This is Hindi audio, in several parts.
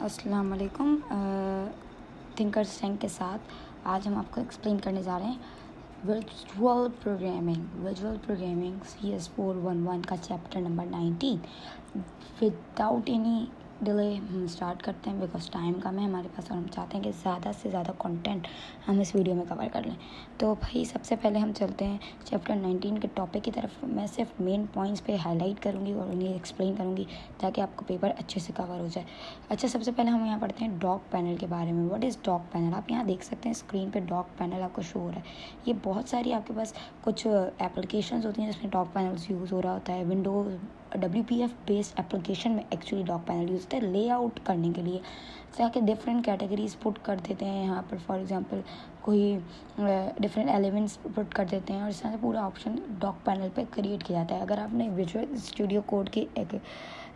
अस्सलाम वालेकुम सेंग के साथ आज हम आपको एक्सप्लेन करने जा रहे हैं virtual programming virtual programming C S four one one का chapter number nineteen without any delay हम स्टार्ट करते हैं बिकॉज़ टाइम कम है हमारे पास और हम चाहते हैं कि ज़्यादा से ज़्यादा कंटेंट हम इस वीडियो में कवर कर लें। तो भाई, सबसे पहले हम चलते हैं चैप्टर 19 के टॉपिक की तरफ़। मैं सिर्फ़ मेन पॉइंट्स पे हाईलाइट करूँगी और उन्हें एक्सप्लेन करूँगी ताकि आपको पेपर अच्छे से कवर हो जाए। अच्छा सबसे पहले हम यहाँ पढ़ते हैं डॉक पैनल के बारे में। वट इज़ डॉक पैनल आप यहाँ देख सकते हैं स्क्रीन पर डॉक पैनल आपको शो हो रहा है। ये बहुत सारी आपके पास कुछ एप्लीकेशन होती हैं जिसमें डॉक पैनल्स यूज़ हो रहा होता है। Window W P F based application में एक्चुअली डॉक पैनल यूज़ होता है लेआउट करने के लिए। ताकि डिफरेंट कैटेगरीज पुट कर देते हैं यहाँ पर फॉर एग्जांपल कोई डिफरेंट एलिमेंट्स पुट कर देते हैं और इस तरह से पूरा ऑप्शन डॉक पैनल पे क्रिएट किया जाता है। अगर आपने विजुअल स्टूडियो कोड की एक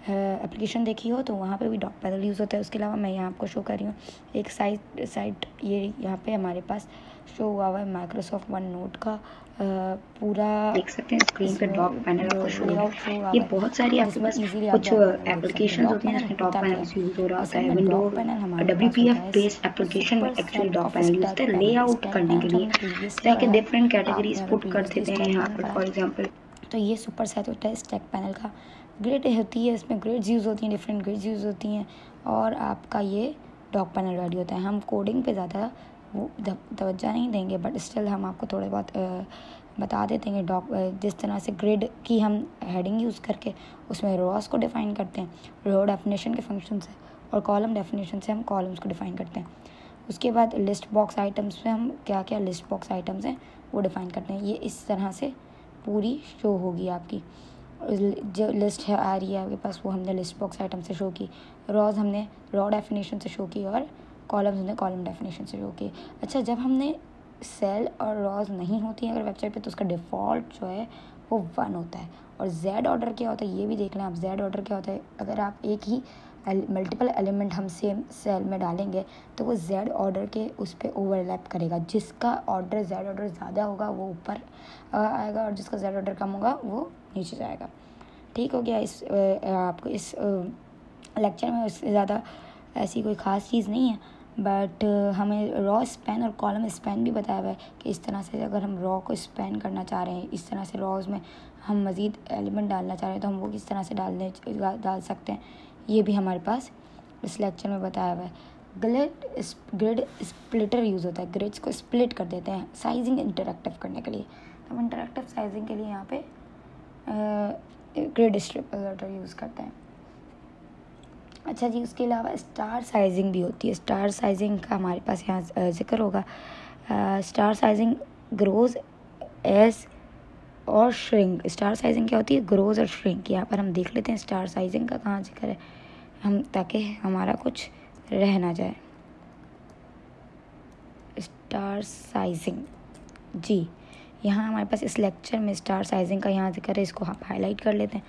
एप्लीकेशन देखी हो तो वहाँ पे भी डॉक पैनल यूज़ होता है। उसके अलावा मैं यहाँ आपको शो कर रही हूँ, एक साइट साइट ये यहाँ पे हमारे पास शो हुआ हुआ है माइक्रोसॉफ्ट वन नोट का। पूरा देख सकते हैं स्क्रीन पे डॉक पैनल आपको शो हो ये बहुत सारी आपके पास कुछ एप्लीकेशन होती हैं जिसमें डॉक पैनल यूज़ हो। रहा होता है विंडो डब्ल्यूपीएफ बेस्ड एप्लीकेशन में एक्चुअली डॉक पैनल यूज़ होता है। लेआउट करने के लिए ताकि डिफरेंट कैटेगरीज पुट कर देते हैं यहाँ पर फॉर एग्जांपल तो ये सुपर सेट होता है स्टैक पैनल का। ग्रेड होती है इसमें ग्रेड्स यूज़ होती हैं डिफरेंट ग्रेड्स यूज़ होती हैं। और आपका ये डॉक पैनल रेडी होता है। हम कोडिंग पे ज़्यादा वो तवज्जो नहीं देंगे बट स्टिल हम आपको थोड़े बहुत बता देते हैं डॉक जिस तरह से ग्रिड की हम हेडिंग यूज़ करके उसमें रॉस को डिफ़ाइन करते हैं रो डेफिनेशन के फ़ंक्शन से और कॉलम डेफिनेशन से हम कॉलम्स को डिफ़ाइन करते हैं। उसके बाद लिस्ट बॉक्स आइटम्स में हम क्या क्या लिस्ट बॉक्स आइटम्स हैं, वो डिफ़ाइन करते हैं। ये इस तरह से पूरी शो होगी आपकी। जो लिस्ट है आ रही है आपके पास, वो हमने लिस्ट बॉक्स आइटम से शो की। रॉज हमने रॉ डेफिनेशन से शो की और कॉलम्स हमने कॉलम डेफिनेशन से की अच्छा जब हमने सेल और रॉज नहीं होती हैं अगर वेबसाइट पे तो उसका डिफ़ॉल्ट जो है, वो वन होता है. और जेड ऑर्डर क्या होता है, ये भी देख लें आप जेड ऑर्डर क्या होता है, अगर आप एक ही मल्टीपल एलिमेंट हम सेम सेल में डालेंगे तो वो जेड ऑर्डर के उस पर ओवरलैप करेगा. जिसका ऑर्डर जेड ऑर्डर ज़्यादा होगा, वो ऊपर आएगा, और जिसका जेड ऑर्डर कम होगा, वो नीचे जाएगा. ठीक हो गया इस आपको इस लेक्चर में उससे ज़्यादा ऐसी कोई ख़ास चीज़ नहीं है. बट हमें रॉ स्पैन और कॉलम स्पैन भी बताया हुआ है कि इस तरह से अगर हम रॉ को स्पैन करना चाह रहे हैं, इस तरह से रॉज में हम मज़ीद एलिमेंट डालना चाह रहे हैं तो हम वो किस तरह से डालने, डाल सकते हैं, ये भी हमारे पास इस लेक्चर में बताया हुआ है। ग्रिड ग्रिड स्प्लिटर यूज़ होता है। ग्रिड्स को स्प्लिट कर देते हैं साइजिंग इंटरेक्टिव करने के लिए। हम इंटरेक्टिव साइजिंग के लिए यहाँ पे ग्रिड स्ट्रिपलेटर यूज़ करते हैं। अच्छा जी, उसके अलावा स्टार साइजिंग भी होती है। स्टार साइजिंग का हमारे पास यहाँ ज़िक्र होगा। स्टार साइजिंग ग्रोज एस और श्रिंक स्टार साइजिंग क्या होती है? ग्रोज और श्रिंक यहाँ पर हम देख लेते हैं स्टार साइजिंग का कहाँ ज़िक्र है। हम, ताकि हमारा कुछ रह ना जाए। स्टार साइजिंग जी, यहाँ हमारे पास इस लेक्चर में स्टार साइजिंग का यहाँ ज़िक्र है, इसको आप हाईलाइट कर लेते हैं।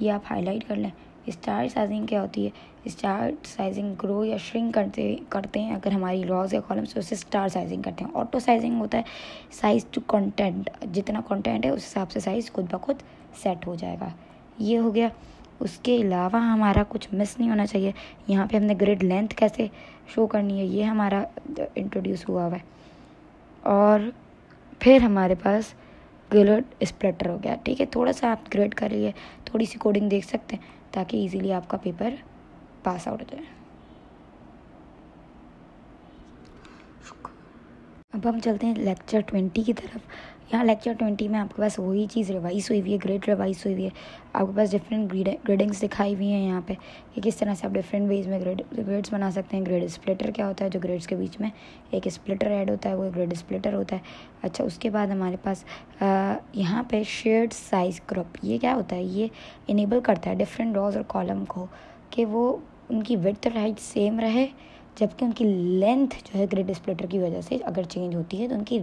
ये आप हाईलाइट कर लें। स्टार साइजिंग क्या होती है? स्टार साइजिंग ग्रो या श्रिंक करते करते हैं अगर हमारी रॉज या कॉलम्स उसे स्टार साइजिंग करते हैं। ऑटो साइजिंग होता है साइज़ टू कंटेंट जितना कंटेंट है, उस हिसाब से साइज़ खुद ब खुद सेट हो जाएगा। ये हो गया। उसके अलावा हमारा कुछ मिस नहीं होना चाहिए। यहाँ पे हमने ग्रिड लेंथ कैसे शो करनी है, ये हमारा इंट्रोड्यूस हुआ हुआ है। और फिर हमारे पास ग्रिड स्प्लेटर हो गया। ठीक है, थोड़ा सा आप ग्रेड कर लिए थोड़ी सी कोडिंग देख सकते हैं। ताकि इजीली आपका पेपर पास आउट हो जाए। अब हम चलते हैं लेक्चर ट्वेंटी की तरफ़। यहाँ लेक्चर ट्वेंटी में आपके पास वही चीज़ रिवाइज हुई हुई है ग्रेड रिवाइज हुई हुई है। आपके पास डिफरेंट ग्रेडिंग्स दिखाई हुई हैं यहाँ पे कि किस तरह से आप डिफरेंट वेज में ग्रेड ग्रेड्स बना सकते हैं। ग्रेड स्प्लिटर क्या होता है जो ग्रेड्स के बीच में एक स्प्लिटर ऐड होता है, वो ग्रेड स्प्लिटर होता है। अच्छा उसके बाद हमारे पास यहाँ पर शेयर्ड साइज़ क्रॉप ये क्या होता है? ये इनेबल करता है डिफरेंट रॉज और कॉलम को कि वो उनकी विथ हाइट सेम रहे जबकि उनकी लेंथ जो है ग्रिड स्प्लिटर की वजह से अगर चेंज होती है तो उनकी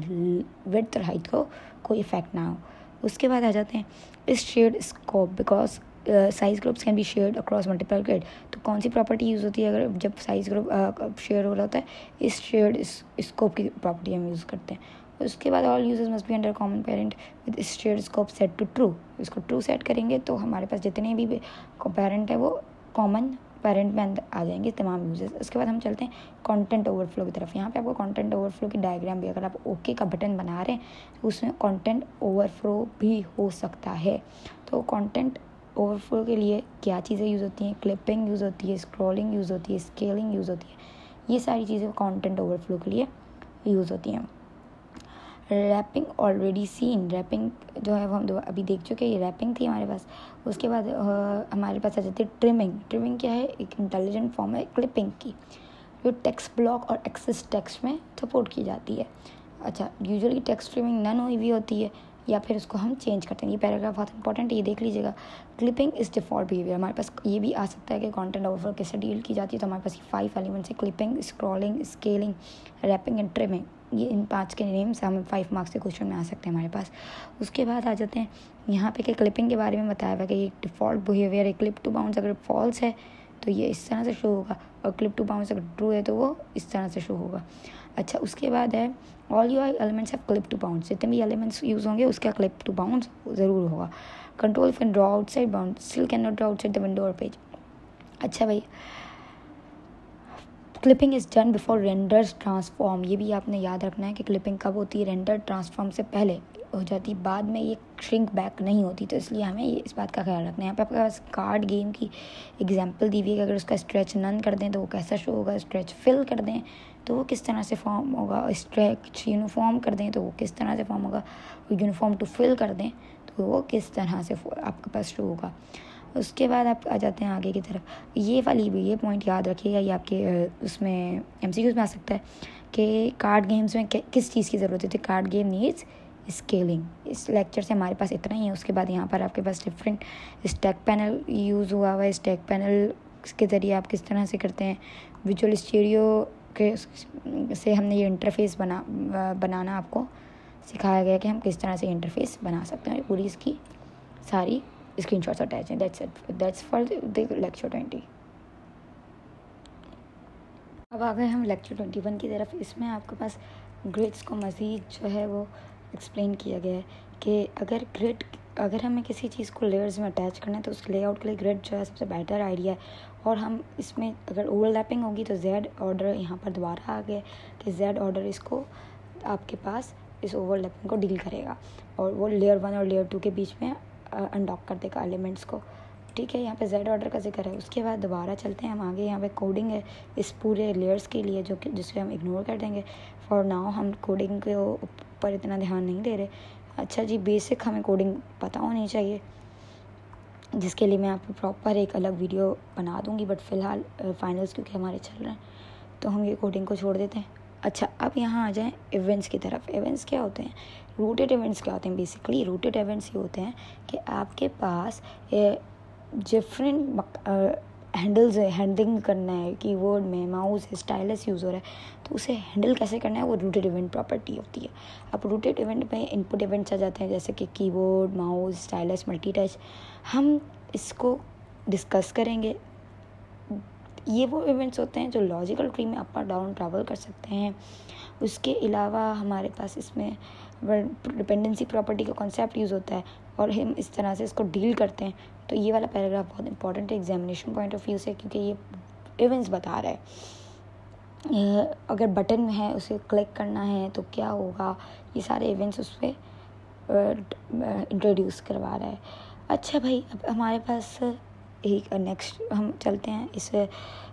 विथ और हाइट को कोई इफ़ेक्ट ना हो। उसके बाद आ जाते हैं इस shared scope because size groups can be shared across multiple grid तो कौन सी प्रॉपर्टी यूज़ होती है अगर जब साइज़ ग्रुप शेयर हो रहा होता है? इस शेयर्ड स्कोप की प्रॉपर्टी हम यूज़ करते हैं। उसके बाद all users must be under common parent with share scope set to true इसको ट्रू सेट करेंगे तो हमारे पास जितने भी पेरेंट है वो कॉमन पेरेंट में अंदर आ जाएँगे तमाम यूज़र्स उसके बाद हम चलते हैं कंटेंट ओवरफ्लो की तरफ़। यहाँ पे आपको कंटेंट ओवरफ्लो की डायग्राम भी, अगर आप ओके का बटन बना रहे हैं, उसमें कंटेंट ओवरफ्लो भी हो सकता है। तो कंटेंट ओवरफ्लो के लिए क्या चीज़ें यूज़ होती हैं? क्लिपिंग यूज़ होती है स्क्रॉलिंग यूज़ होती है स्केलिंग यूज़ होती है। ये सारी चीज़ें कंटेंट ओवरफ्लो के लिए यूज़ होती हैं। रैपिंग ऑलरेडी सीन रैपिंग जो है वो हम अभी देख चुके हैं, ये रैपिंग थी हमारे पास। उसके बाद हमारे पास आ जाती है ट्रिमिंग ट्रिमिंग क्या है? एक इंटेलिजेंट फॉर्म है क्लिपिंग की। जो टेक्स्ट ब्लॉक और एक्सेस टेक्स्ट में सपोर्ट की जाती है। अच्छा यूजुअली टेक्स्ट ट्रिमिंग नन हुई भी होती है। या फिर उसको हम चेंज करते हैं। ये पैराग्राफ बहुत इंपॉर्टेंट है, ये देख लीजिएगा। क्लिपिंग इज़ डिफ़ॉल्ट बिहेवियर हमारे पास ये भी आ सकता है कि कंटेंट ओवरफ्लो कैसे डील की जाती है तो हमारे पास ये फाइव एलिमेंट्स है clipping scrolling scaling wrapping and trimming ये इन पाँच के नेम्स हमें फाइव मार्क्स के क्वेश्चन में आ सकते हैं हमारे पास। उसके बाद आ जाते हैं। यहाँ पे कि क्लिपिंग के बारे में बताया हुआ कि ये डिफ़ॉल्ट बिहेवियर है क्लिप टू बाउंस अगर फॉल्स है तो ये इस तरह से शो होगा। और क्लिप टू बाउंस अगर ट्रू है तो वो इस तरह से शो होगा। अच्छा उसके बाद है all you elements of clip to bounds जितने भी एलिमेंट्स यूज़ होंगे, उसका क्लिप टू बाउंस ज़रूर होगा। Control can draw outside bound still can not draw outside the window और पेज अच्छा भाई clipping is done before renders transform ये भी आपने याद रखना है कि क्लिपिंग कब होती है? रेंडर ट्रांसफॉर्म से पहले। हो जाती। बाद में ये श्रिंक बैक नहीं होती तो इसलिए हमें ये इस बात का ख्याल रखना है। यहाँ पे आपके पास कार्ड गेम की एग्जांपल दी हुई है कि अगर उसका स्ट्रेच नन कर दें तो वो कैसा शो होगा? स्ट्रेच फिल कर दें तो वो किस तरह से फॉर्म होगा? स्ट्रेच यूनिफॉर्म कर दें तो वो किस तरह से फॉर्म होगा? यूनिफॉर्म टू फिल कर दें तो वो किस तरह से आपके पास शो होगा? उसके बाद आप आ जाते हैं आगे की तरफ़। ये वाली भी, ये पॉइंट याद रखिएगा, ये आपके उसमें एम में आ सकता है कि कार्ड गेम्स में किस चीज़ की ज़रूरत होती है? Card game needs scaling. इस लेक्चर से हमारे पास इतना ही है उसके बाद यहाँ पर आपके पास डिफरेंट स्टैक पैनल यूज़ हुआ हुआ है। स्टैक पैनल के ज़रिए आप किस तरह से करते हैं? विजुअल स्टीरियो के से हमने ये इंटरफेस बना बनाना आपको सिखाया गया कि हम किस तरह से इंटरफेस बना सकते हैं। पूरी इसकी सारी screen shots attach it that's for the, the lecture 20 अब आ गए हम लेक्चर ट्वेंटी वन की तरफ़। इसमें आपके पास ग्रिड्स को मज़ीद जो है वो एक्सप्लेन किया गया है कि अगर ग्रिड अगर हमें किसी चीज़ को लेयर्स में अटैच करना है तो उस लेआउट के लिए ग्रिड जो है सबसे बेटर आइडिया है। और हम इसमें अगर ओवरलैपिंग होगी तो जेड ऑर्डर यहाँ पर दोबारा आ गया कि जेड ऑर्डर इसको आपके पास इस ओवरलैपिंग को डील करेगा। और वो लेयर वन और लेयर टू के बीच में अनलॉक कर देगा एलिमेंट्स को। ठीक है, यहाँ पे जेड ऑर्डर का ज़िक्र है। उसके बाद दोबारा चलते हैं। हम आगे यहाँ पे कोडिंग है, इस पूरे लेयर्स के लिए जो कि जिसको हम इग्नोर कर देंगे। फॉर नाउ हम कोडिंग के ऊपर इतना ध्यान नहीं दे रहे। अच्छा जी बेसिक हमें कोडिंग पता होनी चाहिए, जिसके लिए मैं आपको प्रॉपर एक अलग वीडियो बना दूँगी। बट फ़िलहाल फाइनल्स क्योंकि हमारे चल रहे हैं तो हम ये कोडिंग को छोड़ देते हैं। अच्छा अब यहाँ आ जाएँ इवेंट्स की तरफ़। इवेंट्स क्या होते हैं? रूटेड इवेंट्स क्या होते हैं? बेसिकली रूटेड इवेंट्स ये होते हैं कि आपके पास डिफरेंट हैंडल्स है हैंडलिंग करना है कीबोर्ड में माउस है स्टाइलस यूज़ हो रहा है तो उसे हैंडल कैसे करना है, वो रूटेड इवेंट प्रॉपर्टी होती है। अब रूटेड इवेंट में इनपुट इवेंट्स आ जाते हैं, जैसे कि keyboard mouse stylus multi touch हम इसको डिस्कस करेंगे। ये वो इवेंट्स होते हैं जो लॉजिकल ट्री में अप और डाउन ट्रैवल कर सकते हैं। उसके अलावा हमारे पास इसमें डिपेंडेंसी प्रॉपर्टी का कॉन्सेप्ट यूज़ होता है और हम इस तरह से इसको डील करते हैं। तो ये वाला पैराग्राफ बहुत इंपॉर्टेंट है एग्जामिनेशन पॉइंट ऑफ़ व्यू से, क्योंकि ये इवेंट्स बता रहा है। अगर बटन है, उसे क्लिक करना है तो क्या होगा? ये सारे इवेंट्स उस पर इंट्रोड्यूस करवा रहा है। अच्छा भाई, अब हमारे पास एक नेक्स्ट हम चलते हैं। इस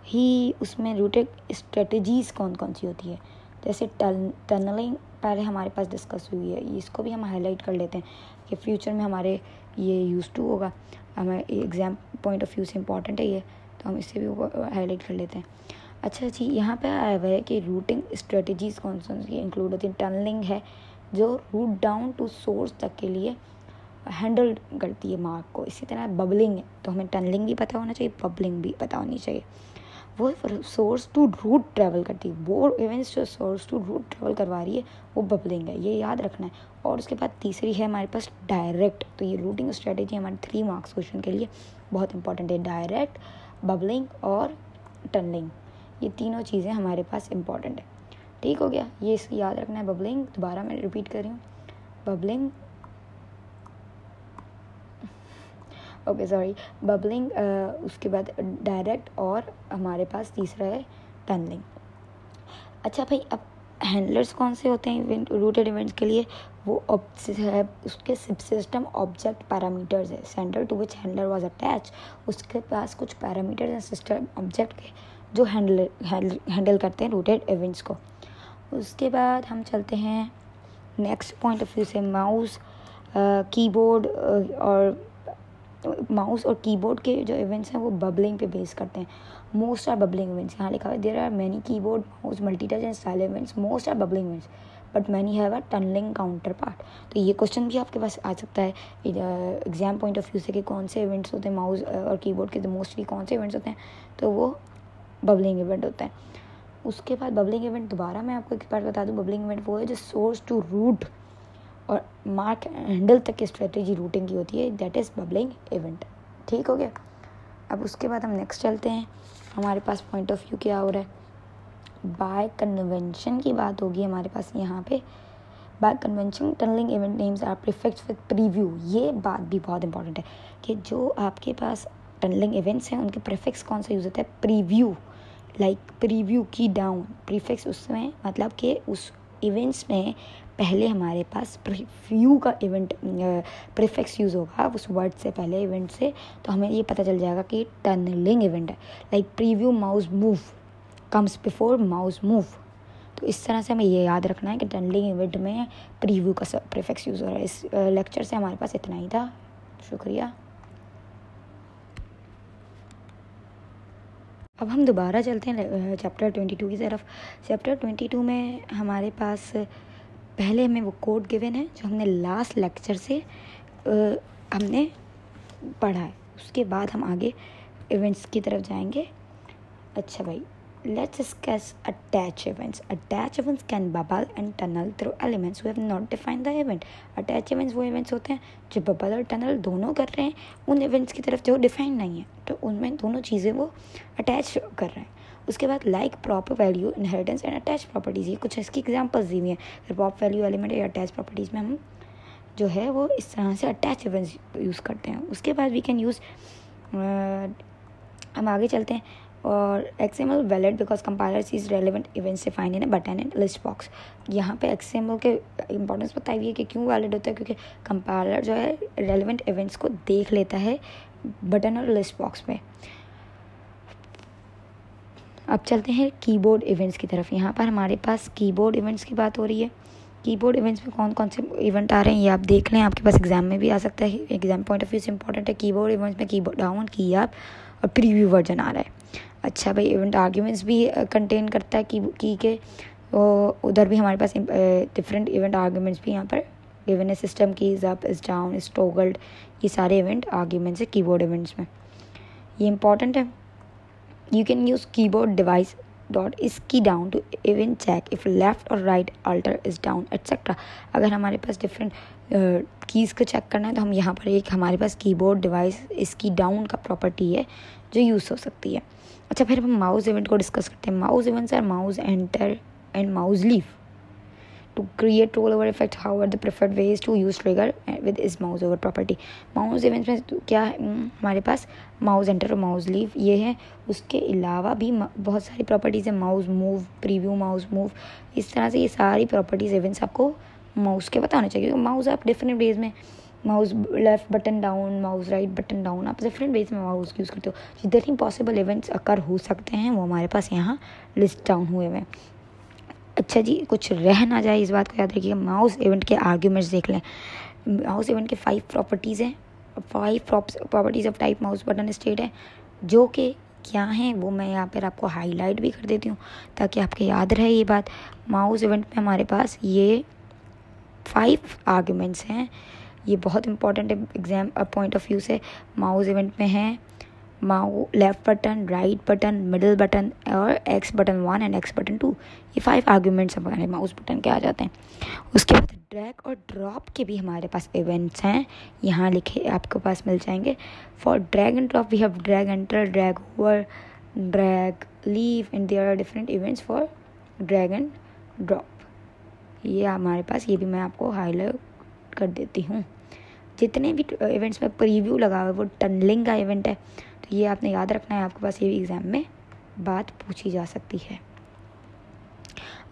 ही उसमें रूटेड स्ट्रेटजीज़ कौन कौन सी होती है? जैसे टन टनलिंग पहले हमारे पास डिस्कस हुई है। इसको भी हम हाईलाइट कर लेते हैं कि फ्यूचर में हमारे ये यूज़ टू होगा। हमें एग्ज़ाम पॉइंट ऑफ़ व्यू से इंपॉर्टेंट है ये तो हम इससे भी हाईलाइट कर लेते हैं। अच्छा जी, यहाँ पे आया हुआ है कि रूटिंग स्ट्रेटजीज़ कौन कौन सी इंक्लूड होती है? टनलिंग है, जो रूट डाउन टू सोर्स तक के लिए हैंडल करती है मार्क को। इसी तरह बबलिंग है तो हमें टनलिंग भी पता होना चाहिए बबलिंग भी पता होनी चाहिए। वो सोर्स टू रूट ट्रैवल करती है। वो इवेंट्स जो सोर्स टू रूट ट्रैवल करवा रही है, वो बबलिंग है ये याद रखना है। और उसके बाद तीसरी है हमारे पास डायरेक्ट तो ये रूटिंग स्ट्रेटेजी हमारे थ्री मार्क्स क्वेश्चन के लिए बहुत इंपॉर्टेंट है। डायरेक्ट बबलिंग और टनलिंग ये तीनों चीज़ें हमारे पास इंपॉर्टेंट है। ठीक हो गया? ये याद रखना है। बबलिंग दोबारा मैं रिपीट कर रही हूँ। बबलिंग ओके सॉरी बबलिंग उसके बाद डायरेक्ट और हमारे पास तीसरा है टनलिंग अच्छा भाई, अब हैंडलर्स कौन से होते हैं इवेंट रूटेड इवेंट्स के लिए? वो है, उसके सिप सिस्टम ऑब्जेक्ट पैरामीटर्स है. Sender to which handler was attach उसके पास कुछ पैरामीटर्स हैं सिस्टम ऑब्जेक्ट के, जो हैंडल हैंडल करते हैं रूटेड इवेंट्स को. उसके बाद हम चलते हैं नेक्स्ट पॉइंट ऑफ़ व्यू से माउस कीबोर्ड और माउस और कीबोर्ड के जो इवेंट्स हैं, वो बबलिंग पे बेस करते हैं। मोस्ट आर बबलिंग इवेंट्स यहाँ लिखा हुआ है देर आर मैनी की board mouse multi touch and style events most are bubbling events but many have a tunneling counter part तो ये क्वेश्चन भी आपके पास आ सकता है। एग्ज़ाम पॉइंट ऑफ़ व्यू से कि कौन से इवेंट्स होते हैं माउस और कीबोर्ड के तो मोस्टली कौन से इवेंट्स होते हैं तो वो बबलिंग इवेंट होता है। उसके बाद बबलिंग इवेंट दोबारा मैं आपको एक बार बता दूँ बबलिंग इवेंट वो है जो सोर्स टू रूट और मार्क हैंडल तक की स्ट्रेटेजी रूटिंग की होती है दैट इज़ बबलिंग इवेंट ठीक हो गया? अब उसके बाद हम नेक्स्ट चलते हैं। हमारे पास पॉइंट ऑफ़ व्यू क्या हो रहा है? बाय कन्वेंशन की बात होगी हमारे पास यहाँ पे। By convention tunneling event names are prefixed with preview ये बात भी बहुत इंपॉर्टेंट है कि जो आपके पास टनलिंग इवेंट्स हैं, उनके प्रीफिक्स कौन सा यूज़ होता है? Preview like preview key down prefix उसमें मतलब कि उस इवेंट्स में पहले हमारे पास प्रीव्यू का इवेंट प्रीफिक्स यूज़ होगा, उस वर्ड से पहले इवेंट से तो हमें ये पता चल जाएगा कि टनलिंग इवेंट है। Like preview mouse move comes before mouse move तो इस तरह से हमें ये याद रखना है कि टनलिंग इवेंट में प्रीव्यू का प्रीफिक्स यूज़ हो रहा है। इस लेक्चर से हमारे पास इतना ही था। शुक्रिया। अब हम दोबारा चलते हैं चैप्टर ट्वेंटी टू की तरफ़। चैप्टर ट्वेंटी टू में हमारे पास पहले हमें वो कोड गिवन है जो हमने लास्ट लेक्चर से आ, हमने पढ़ा है। उसके बाद हम आगे इवेंट्स की तरफ़ जाएँगे। अच्छा भाई let's discuss attach events attach events can bubble and tunnel through elements we have not define the event attach events वो इवेंट्स होते हैं जो बबल और टनल दोनों कर रहे हैं। उन इवेंट्स की तरफ़ जो डिफाइन नहीं है तो उनमें दोनों चीज़ें वो अटैच कर रहे हैं। उसके बाद like proper value inheritance and attach properties ये कुछ इसकी एग्जाम्पल्स दी हुई हैं। फिर प्रॉपर वैल्यू एलिमेंट या अटैच प्रॉपर्टीज़ में हम जो है वो इस तरह से अटैच इवेंट्स यूज़ करते हैं। उसके बाद वी कैन यूज़ हम आगे चलते हैं और XML valid because compiler is relevant events define in a button and list box यहाँ पे एक्सएमएल के इंपॉर्टेंस बताई हुई है कि क्यों वैलिड होता है? क्योंकि कंपाइलर जो है रेलिवेंट इवेंट्स को देख लेता है बटन और लिस्ट बॉक्स में। अब चलते हैं कीबोर्ड इवेंट्स की तरफ़। यहाँ पर हमारे पास कीबोर्ड इवेंट्स की बात हो रही है। कीबोर्ड इवेंट्स में कौन कौन से इवेंट आ रहे हैं ये आप देख लें। आपके पास एग्ज़ाम में भी आ सकता है। एग्ज़ाम पॉइंट ऑफ़ व्यू से इंपॉर्टेंट है। कीबोर्ड इवेंट्स में कीबोर्ड डाउन की आप और प्रीव्यू वर्जन आ रहा है। अच्छा भाई इवेंट आर्ग्यूमेंट्स भी कंटेन करता है की। की उधर भी हमारे पास डिफरेंट इवेंट आर्ग्यूमेंट्स भी यहाँ पर गिवन है। System key is up is down is toggled ये सारे इवेंट आर्ग्यूमेंट्स है कीबोर्ड इवेंट्स में। ये इंपॉर्टेंट है। You can use keyboard device dot is key down to even check if left और right alter is down etcetera अगर हमारे पास डिफरेंट कीज़ को चेक करना है तो हम यहाँ पर एक हमारे पास keyboard device is key down का प्रॉपर्टी है, जो यूज़ हो सकती है। अच्छा फिर हम माउस इवेंट को डिस्कस करते हैं। Mouse events are mouse enter and mouse leave to create roll over effect how are the preferred ways to use trigger with is mouse over property mouse events में क्या है? हम्म, हमारे पास माउस एंटर और माउस लीव ये है। उसके अलावा भी बहुत सारी प्रॉपर्टीज़ हैं। Mouse move preview mouse move इस तरह से ये सारी प्रॉपर्टीज़ इवेंट्स आपको माउस के बताने चाहिए। क्योंकि माउस आप डिफरेंट वेज में mouse left button down mouse right button down आप डिफरेंट वेज में माउस यूज़ करते हो। जितने पॉसिबल इवेंट्स अकर हो सकते हैं वो हमारे पास यहाँ लिस्ट डाउन हुए हुए अच्छा जी, कुछ रह ना जाए इस बात को याद रखिएगा। माउस इवेंट के आर्ग्यूमेंट्स देख लें। माउस इवेंट के फाइव प्रॉपर्टीज़ हैं। Five properties of type mouse button state है, जो कि क्या हैं, वो मैं यहाँ पर आपको हाईलाइट भी कर देती हूँ, ताकि आपके याद रहे ये बात। माउस इवेंट में हमारे पास ये फाइव आर्ग्यूमेंट्स हैं। ये बहुत इंपॉर्टेंट है एग्ज़ाम पॉइंट ऑफ़ व्यू से। माउस इवेंट में है। Mouse left button, right button, middle button और X button one and X button two. ये फाइव आर्ग्यूमेंट्स हमारे माउस बटन के आ जाते हैं। उसके बाद ड्रैग और ड्रॉप के भी हमारे पास इवेंट्स हैं। यहाँ लिखे आपके पास मिल जाएँगे। For drag and drop we have drag enter drag over drag leave and there are different events for drag and drop ये हमारे पास, ये भी मैं आपको हाईलाइट कर देती हूँ। जितने भी इवेंट्स में प्रीव्यू लगा हुआ है, वो टनलिंग का इवेंट है। ये आपने याद रखना है, आपके पास ये एग्ज़ाम में बात पूछी जा सकती है।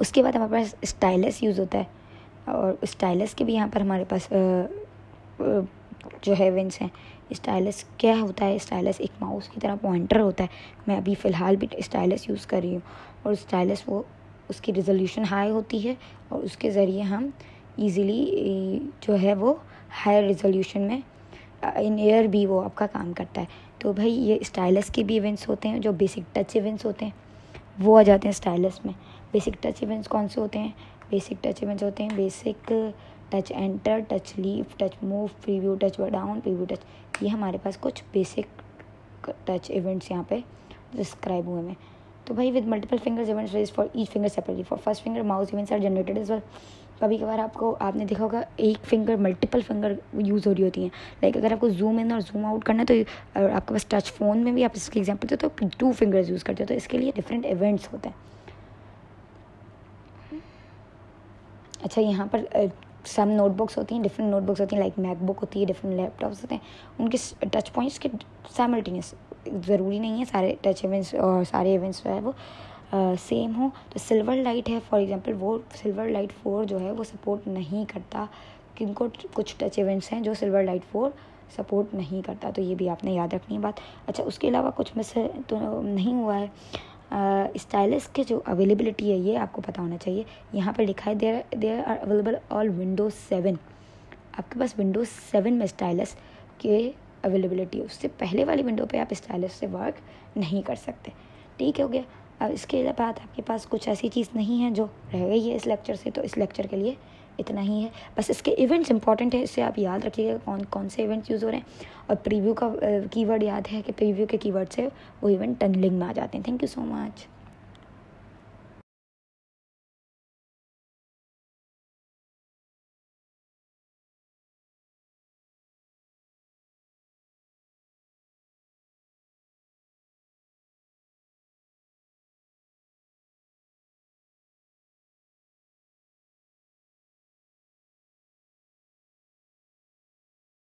उसके बाद हमारे पास स्टाइलस यूज़ होता है और स्टाइलस के भी यहाँ पर हमारे पास जो है इवेंट्स हैं। स्टाइलस क्या होता है? स्टाइलस एक माउस की तरह पॉइंटर होता है। मैं अभी फ़िलहाल भी स्टाइलस यूज़ कर रही हूँ और स्टाइलस वो उसकी रिजोल्यूशन हाई होती है और उसके ज़रिए हम इजीली जो है वो हाई रिजोल्यूशन में इन एयर भी वो आपका काम करता है। तो भाई ये स्टाइलस के भी इवेंट्स होते हैं, जो बेसिक टच इवेंट्स होते हैं, वो आ जाते हैं स्टाइलस में। बेसिक टच इवेंट्स कौन से होते हैं? बेसिक टच इवेंट्स होते हैं basic touch enter touch leave touch move preview touch down preview touch ये हमारे पास कुछ बेसिक टच इवेंट्स यहाँ पे डिस्क्राइब हुए हैं। तो भाई with multiple fingers events raise for each finger separately for first finger mouse events are generated is well कभी कभार आपको, आपने देखा होगा, एक फिंगर मल्टीपल फिंगर यूज़ हो रही होती हैं. लाइक अगर आपको जूम इन और जूम आउट करना है तो आपके पास टच फ़ोन में भी आप इसके एग्ज़ाम्पल देते हो तो टू फिंगर्स यूज़ करते हो तो इसके लिए डिफरेंट इवेंट्स होते हैं. अच्छा यहाँ पर सम नोटबुक्स होती हैं डिफरेंट नोटबुक्स होती हैं लाइक मैकबुक होती है डिफरेंट लैपटॉप्स होते हैं. उनके टच पॉइंट्स के सैमल्टेनियस ज़रूरी नहीं है, सारे टच इवेंट्स और सारे इवेंट्स जो है वो सेम हो। तो सिल्वर लाइट है फॉर एग्जांपल वो सिल्वर लाइट फोर जो है, वो सपोर्ट नहीं करता। किनको कुछ टच इवेंट्स हैं जो सिल्वर लाइट फोर सपोर्ट नहीं करता तो ये भी आपने याद रखनी है बात। अच्छा उसके अलावा कुछ मिस तो नहीं हुआ है। स्टाइलिस के जो अवेलेबिलिटी है, ये आपको पता होना चाहिए। यहाँ पर लिखा है there there are available all Windows seven आपके पास विंडोज़ सेवन में स्टाइलस के अवेलेबिलिटी है उससे पहले वाली विंडो पे आप स्टाइलस से वर्क नहीं कर सकते। ठीक हो गया। अब इसके बाद आपके पास कुछ ऐसी चीज़ नहीं है जो रह गई है इस लेक्चर से तो इस लेक्चर के लिए इतना ही है। बस इसके इवेंट्स इंपॉर्टेंट है इससे आप याद रखिएगा कौन कौन से इवेंट्स यूज़ हो रहे हैं। और प्रीव्यू का कीवर्ड याद है कि प्रीव्यू के कीवर्ड से वो इवेंट टनलिंग में आ जाते हैं। Thank you so much